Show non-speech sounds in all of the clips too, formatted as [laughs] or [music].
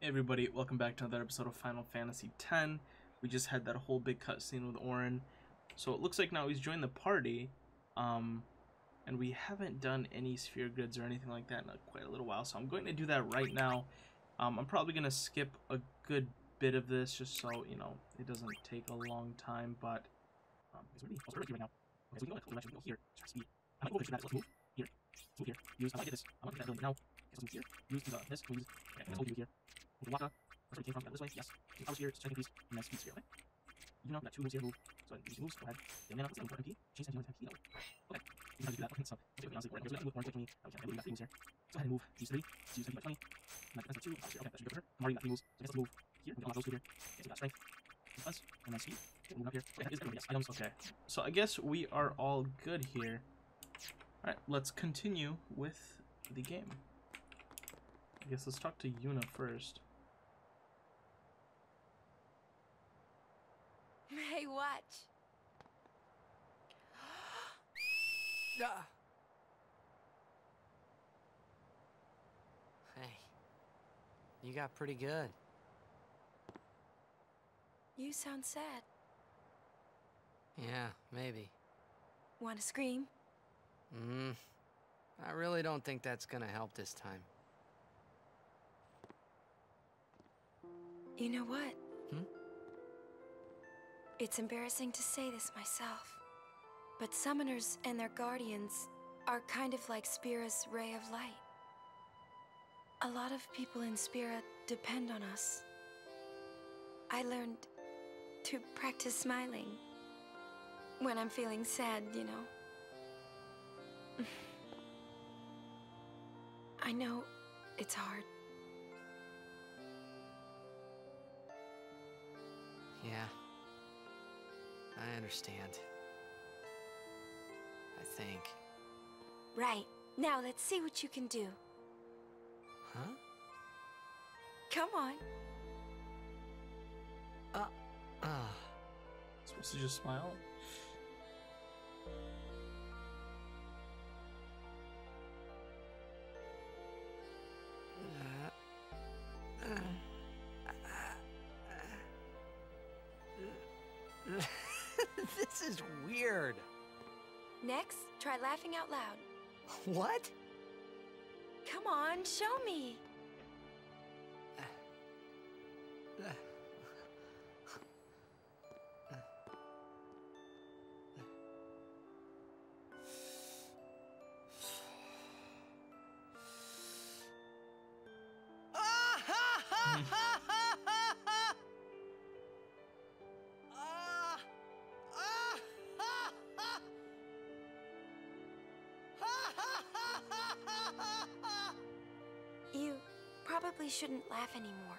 Hey everybody, welcome back to another episode of Final Fantasy X. We just had that whole big cutscene with Auron. So it looks like now he's joined the party, um, and we haven't done any sphere grids or anything like that in a, quite a little while. So I'm going to do that right now. Um, I'm probably going to skip a good bit of this just so, you know, it doesn't take a long time, but... Um, we can go, we go here. Might move. Here. Move here. Use, I might get this. I to get that ability now. Okay, so move here. Use the, this, use, okay, let's move here. Move the Wakka. That's where it came from. This way, yes. Use powers here, strength increase, and then speed sphere, okay? You know that two moves here move. So these moves, go ahead. The mana, let's go for MP. That to MP, no. Okay. You can do that, okay, so let's do it honestly. We're going to move, we're going to move, I believe we got three moves here. Let's go ahead and move these three. Let's use 30 by 20. And that's two, okay, that should good for her. Already got three moves, so I guess let's move here. We got those two here. Okay, so we got strength. Plus, and then speed. Okay, move up here. Okay, that is everybody, yes. Okay. So I guess we are all good here. Alright, let's continue with the game. I guess let's talk to Yuna first. Hey, watch. Ah. [gasps] Hey, you got pretty good. You sound sad. Yeah, maybe. Want to scream? Hmm. I really don't think that's gonna help this time. You know what? Hmm? It's embarrassing to say this myself, but summoners and their guardians are kind of like Spira's ray of light. A lot of people in Spira depend on us. I learned to practice smiling when I'm feeling sad, you know. [laughs] I know it's hard. Yeah. I understand. I think. Right. Now let's see what you can do. Huh? Come on. Uh. Ah. Supposed to just smile? Next, try laughing out loud. [laughs] What? Come on, show me. Ah, you shouldn't laugh anymore.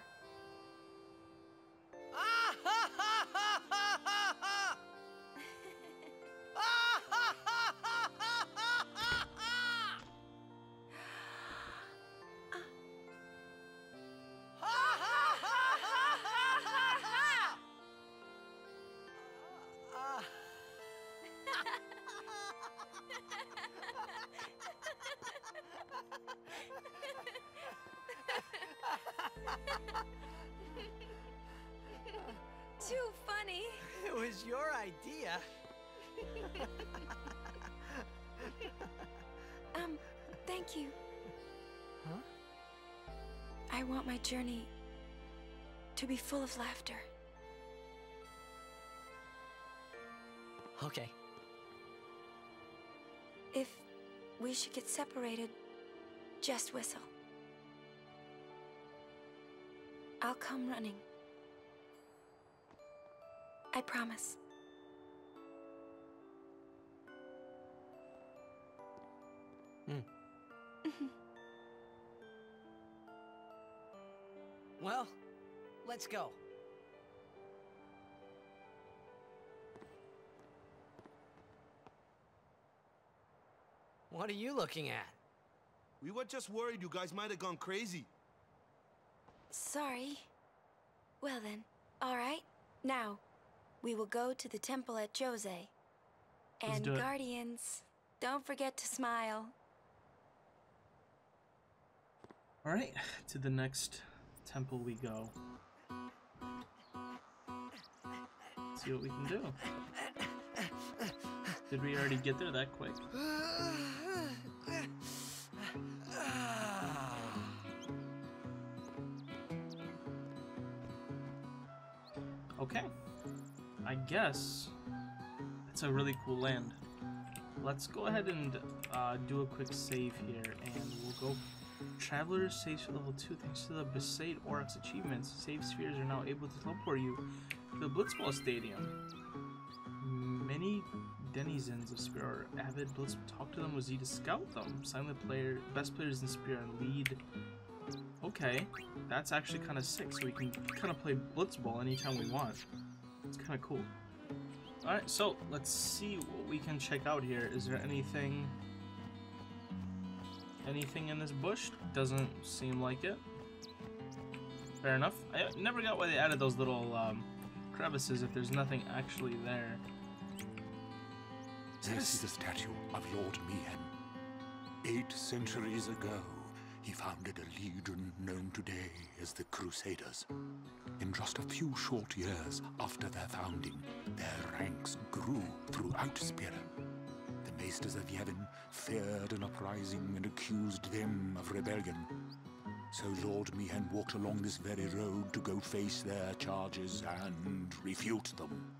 Was your idea. [laughs] Um, thank you. Huh? I want my journey to be full of laughter. Okay. If we should get separated, just whistle. I'll come running. I promise. Hmm. [laughs] Well, let's go. What are you looking at? We were just worried you guys might have gone crazy. Sorry. Well then, all right. Now, we will go to the temple at Djose. And do guardians, don't forget to smile. Alright, to the next temple we go. see what we can do. Did we already get there that quick? Okay. I guess it's a really cool land. Let's go ahead and uh, do a quick save here, and we'll go. Travelers saves for level 2 thanks to the Besaid Aurochs achievements. Save spheres are now able to teleport you to the Blitzball Stadium. Many denizens of Spira are avid Blitz. Talk to them with Z to scout them. Silent player, best players in Spira and lead. Okay, that's actually kind of sick. So we can kind of play Blitzball anytime we want. It's kind of cool. Alright, so let's see what we can check out here. Is there anything... Anything in this bush? Doesn't seem like it. Fair enough. I never got why they added those little um, crevices if there's nothing actually there. This is the statue of Lord Mihen. Eight centuries ago, he founded a legion known today as the Crusaders. In just a few short years after their founding, their ranks grew throughout Spira. The Maesters of Yevon feared an uprising and accused them of rebellion. So Lord Mihen walked along this very road to go face their charges and refute them.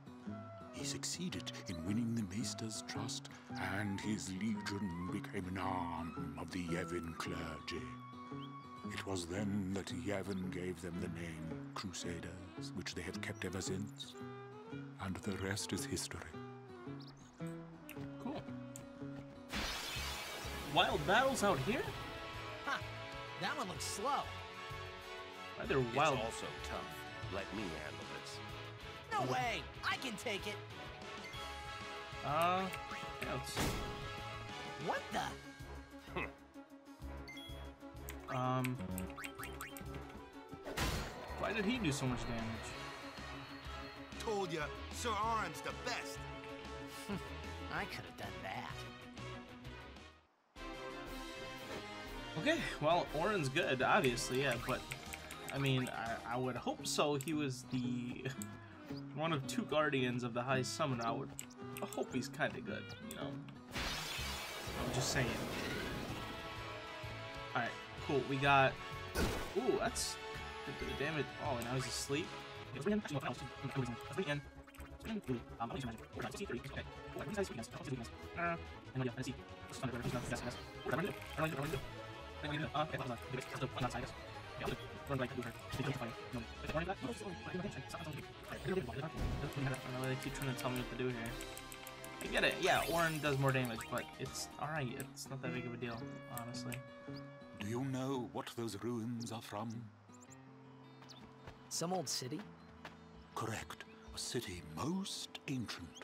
He succeeded in winning the Maester's trust, and his legion became an arm of the Yevon clergy. It was then that Yevon gave them the name Crusaders, which they have kept ever since. And the rest is history. Cool. Wild battles out here? Ha! That one looks slow. Why they're wild? It's also tough. Let me handle this. No way! I can take it! Uh, yeah. What the? Um, why did he do so much damage? Told ya, Sir Auron's the best. [laughs] I could have done that. Okay, well, Auron's good, obviously, yeah, but I mean, I, I would hope so. He was the one of two guardians of the High Summoner. I would I hope he's kind of good, you know. I'm just saying. All right, cool. We got. Ooh, that's good for the damage. Oh, and now he's asleep. I don't know they keep trying to tell me what to do here. I get it. Yeah, Auron does more damage, but it's alright. It's not that big of a deal, honestly. Do you know what those ruins are from? Some old city? Correct. A city most ancient.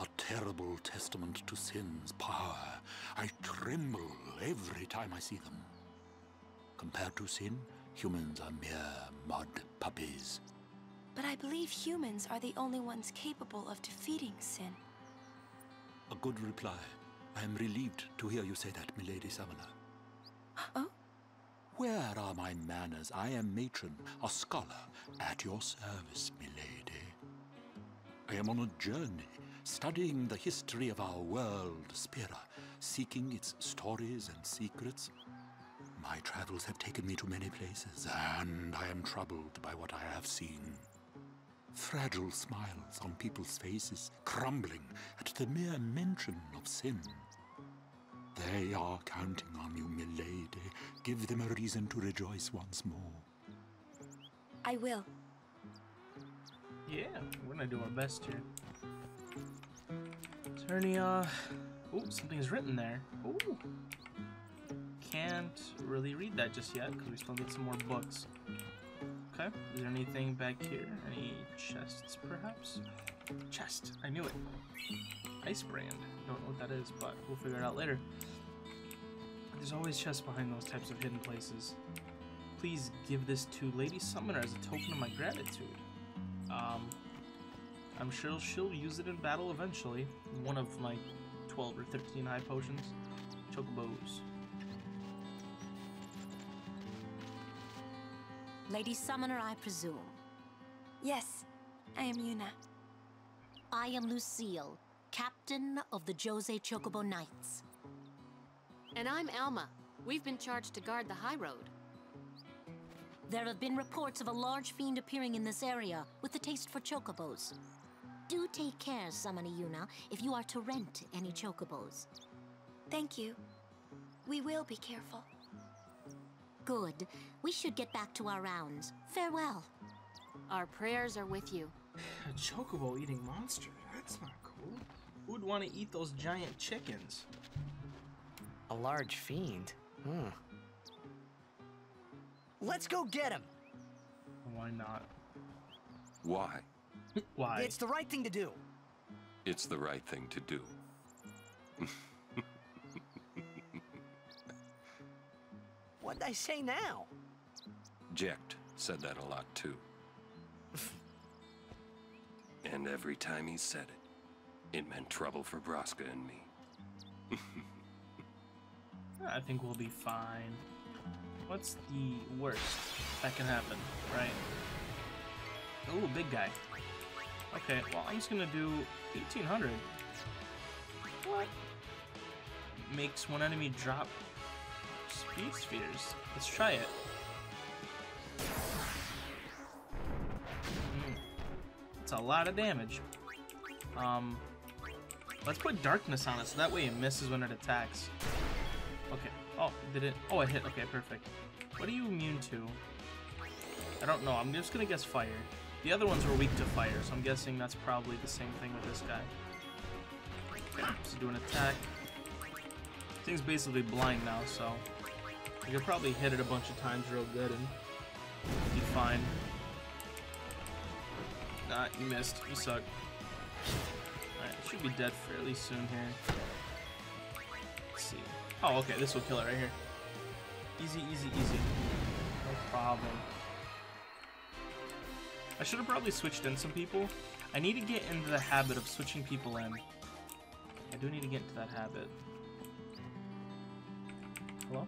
A terrible testament to sin's power. I tremble every time I see them. Compared to sin, humans are mere mud puppies. But I believe humans are the only ones capable of defeating sin. A good reply. I am relieved to hear you say that, Milady Summoner. Oh? Where are my manners? I am Maechen, a scholar, at your service, milady. I am on a journey, studying the history of our world, Spira, seeking its stories and secrets. My travels have taken me to many places, and I am troubled by what I have seen. Fragile smiles on people's faces, crumbling at the mere mention of sin. They are counting on you, milady. Give them a reason to rejoice once more. I will. Yeah, we're gonna do our best here. there any, uh... Ooh, something is written there. Ooh. Can't really read that just yet, because we still need some more books. Okay, is there anything back here? Any chests, perhaps? Chest, I knew it. Ice brand. Don't know what that is, but we'll figure it out later. There's always chests behind those types of hidden places. Please give this to Lady Summoner as a token of my gratitude. Um, I'm sure she'll use it in battle eventually. One of my 12 or 13 high potions. Chocobos. Lady Summoner, I presume. Yes, I am Yuna. I am Lucille, captain of the Djose Chocobo Knights. And I'm Alma. We've been charged to guard the high road. There have been reports of a large fiend appearing in this area with a taste for chocobos. Do take care, Summoner Yuna, if you are to rent any chocobos. Thank you. We will be careful. Good. We should get back to our rounds. Farewell. Our prayers are with you. A [sighs] chocobo eating monster. That's not cool. Who would want to eat those giant chickens? A large fiend? Hmm. Let's go get him. Why not? Why? [laughs] Why? It's the right thing to do. It's the right thing to do. [laughs] What'd I say now? Jecht said that a lot too. [laughs] and every time he said it, it meant trouble for Braska and me. [laughs] I think we'll be fine. What's the worst that can happen, right? Oh, big guy. Okay, well, I'm just gonna do 1800. What? Makes one enemy drop spheres. Let's try it. Mm. It's a lot of damage. Um, let's put darkness on it so that way it misses when it attacks. Okay. Oh, did it? Oh, it hit. Okay, perfect. What are you immune to? I don't know. I'm just gonna guess fire. The other ones were weak to fire, so I'm guessing that's probably the same thing with this guy. Okay, so do an attack. Thing's basically blind now, so you could probably hit it a bunch of times real good and be fine. Nah, you missed. You suck. Alright, should be dead fairly soon here. Let's see. Oh, okay, this will kill it right here. Easy, easy, easy. No problem. I should have probably switched in some people. I need to get into the habit of switching people in. I do need to get into that habit. Hello?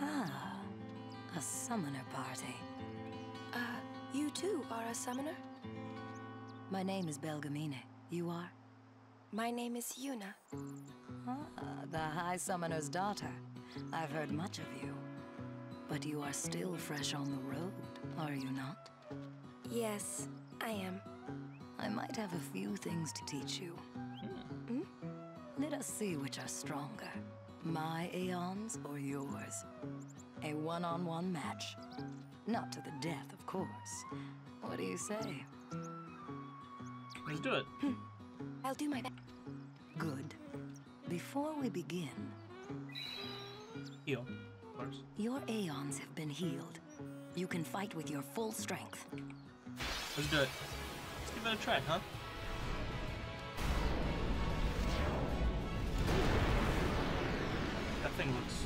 Ah, a summoner party. Uh, you too are a summoner? My name is Belgemine. You are? My name is Yuna. Ah, the High Summoner's daughter. I've heard much of you. But you are still fresh on the road, are you not? Yes, I am. I might have a few things to teach you. Hmm? Let us see which are stronger. My Aeons or yours? A one-on-one match. Not to the death, of course. What do you say? Let's do it. Hmm. I'll do my best. Good. Before we begin, Heal, of course. your Aeons have been healed. You can fight with your full strength. Let's do it. Let's give it a try, huh? Thing looks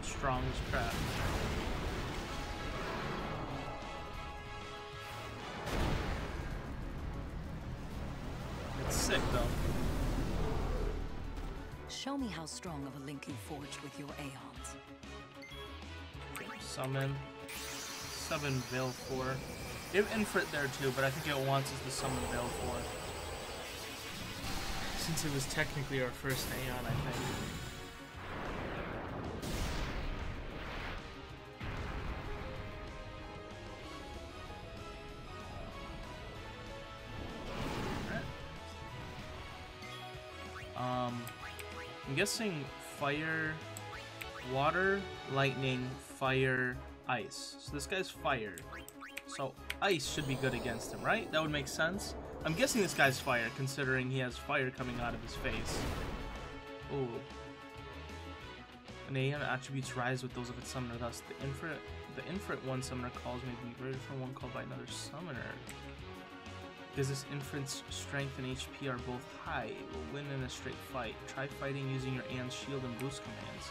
strong as crap. It's sick though. Show me how strong of a link you forged with your Aeons. Summon. Summon Valefor. They have Ifrit there too, but I think it wants us to summon Veil 4. Since it was technically our first Aeon, I think. I'm guessing fire, water, lightning, fire, ice. So this guy's fire. So ice should be good against him, right? That would make sense. I'm guessing this guy's fire, considering he has fire coming out of his face. Ooh. An Aeon attributes rise with those of its summoner, thus the infra the Ifrit one summoner calls may be greater from one called by another summoner. Because this Ifrit's strength and HP are both high, it will win in a straight fight. Try fighting using your Aeon's shield and boost commands.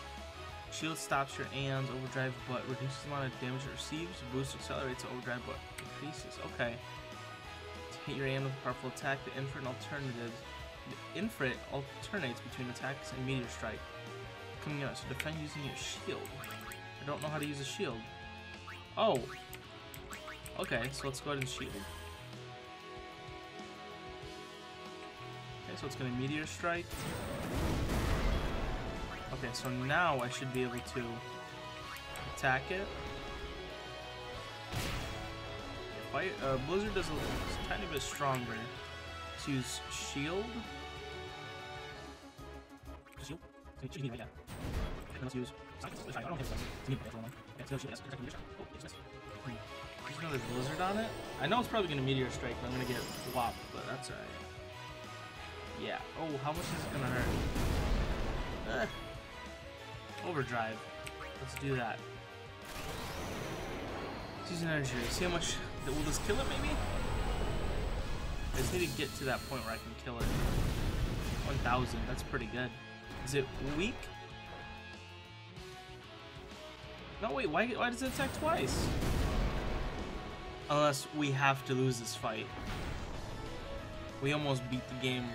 Shield stops your Aeon's overdrive but reduces the amount of damage it receives. Boost accelerates overdrive but increases. Okay. To hit your Aeon with a powerful attack, the Ifrit alternative the Ifrit alternates between attacks and meteor strike. Coming out, so defend using your shield. I don't know how to use a shield. Oh. Okay, so let's go ahead and shield. So it's gonna meteor strike. Okay, so now I should be able to attack it. Uh, Blizzard does a, a tiny bit stronger. Let's use shield. Shield? Let's use. I don't have to. Okay, so shield. There's another blizzard on it. I know it's probably gonna meteor strike, but I'm gonna get whopped, but that's alright. Yeah. Oh, how much is it gonna hurt? Eh. Overdrive. Let's do that. Use an energy. See how much that will this kill it maybe? I just need to get to that point where I can kill it. 1000, that's pretty good. Is it weak? No, wait, why, why does it attack twice? Unless we have to lose this fight. We almost beat the game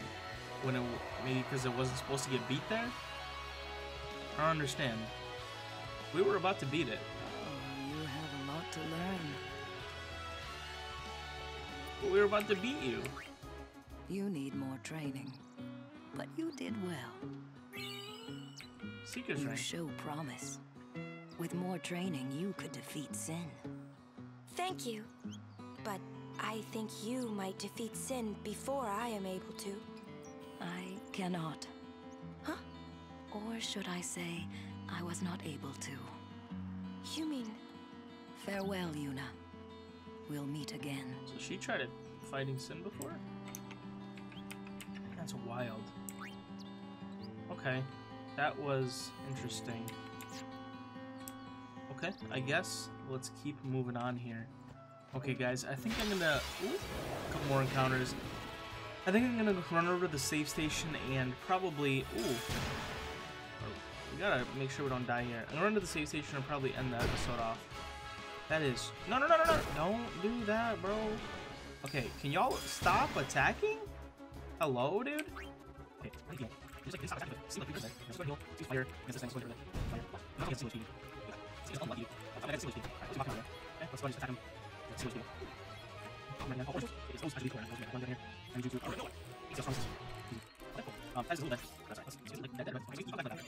when it, maybe because it wasn't supposed to get beat there? I don't understand. We were about to beat it. Oh, you have a lot to learn. But we were about to beat you. You need more training. But you did well. Seeker's You rank. show promise. With more training, you could defeat Sin. Thank you. But I think you might defeat Sin before I am able to. I cannot. Huh? Or should I say, I was not able to. You mean... Farewell, Yuna. We'll meet again. So she tried it fighting Sin before? That's wild. Okay. That was interesting. Okay, I guess let's keep moving on here. Okay, guys, I think I'm gonna... Ooh, a couple more encounters. I think I'm gonna run over to the save station and probably... Ooh. We gotta make sure we don't die here. I'm gonna run to the save station and probably end the episode off. That is... No, no, no, no, no! Don't do that, bro. Okay, can y'all stop attacking? Hello, dude? Okay. Single speed. Oh, man, oh, it's supposed to be corner. One down here. I need you to... Oh, no. It's your strongest. Okay, cool. Um, that's a little bit. That's right. Let's, let's, like, that, that, that, that, that, that, that.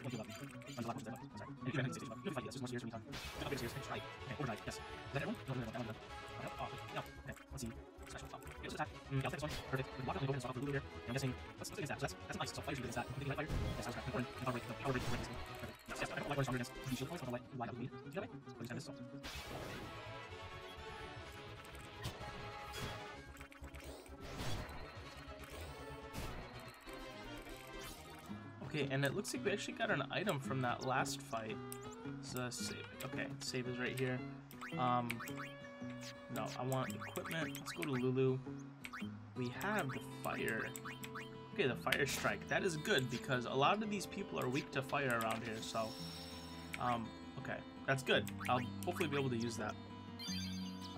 Don't heal up. I'm just like, sorry. And if you have any stage, you'll fight. Yes, there's more stairs when you come. Upgrade stairs. Right. Okay, overdrive. Yes. Is that everyone? No, no, no, no, no. no. Oh, no. Okay, let's see. Special. Oh, okay, let's attack. Mm, yeah, this one. Perfect. We block on the go off the here. And I'm guessing. Let's, let's that. So that's, that's nice. So fire should that. I'm thinking light fire. Was correct. Important. And power rate. The power rate. Perfect. Yes. I don't like fire stronger against the shield points. I don't like light up with me. You know what? But it's kind of this. Okay, and it looks like we actually got an item from that last fight. So let's save. It. Okay, save is right here. Um, no, I want equipment. Let's go to Lulu. We have the fire. Okay, the fire strike. That is good because a lot of these people are weak to fire around here. So, um, okay, that's good. I'll hopefully be able to use that.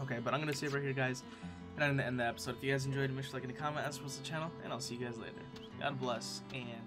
Okay, but I'm gonna save right here, guys. And I'm gonna end the episode. If you guys enjoyed, make sure to like and comment, as well as the channel, and I'll see you guys later. God bless, and